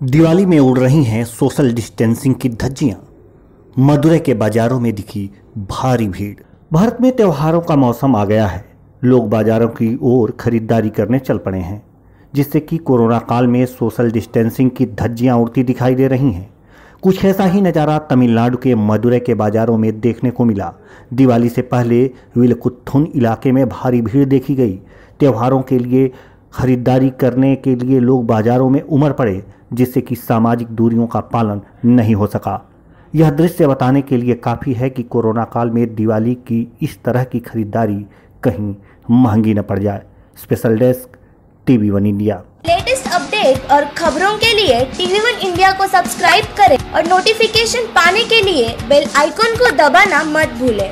दिवाली में उड़ रही हैं सोशल डिस्टेंसिंग की धज्जियाँ। मदुरै के बाजारों में दिखी भारी भीड़। भारत में त्योहारों का मौसम आ गया है। लोग बाजारों की ओर खरीदारी करने चल पड़े हैं, जिससे कि कोरोना काल में सोशल डिस्टेंसिंग की धज्जियाँ उड़ती दिखाई दे रही हैं। कुछ ऐसा ही नज़ारा तमिलनाडु के मदुरै के बाजारों में देखने को मिला। दिवाली से पहले विलकुत्थुन इलाके में भारी भीड़ देखी गई। त्योहारों के लिए खरीदारी करने के लिए लोग बाजारों में उमड़ पड़े, जिससे कि सामाजिक दूरियों का पालन नहीं हो सका। यह दृश्य बताने के लिए काफ़ी है कि कोरोना काल में दिवाली की इस तरह की खरीदारी कहीं महँगी न पड़ जाए। Special desk, TV one India. Latest update और खबरों के लिए टीवी वन इंडिया को सब्सक्राइब करें और नोटिफिकेशन पाने के लिए बेल आइकॉन को दबाना मत भूलें।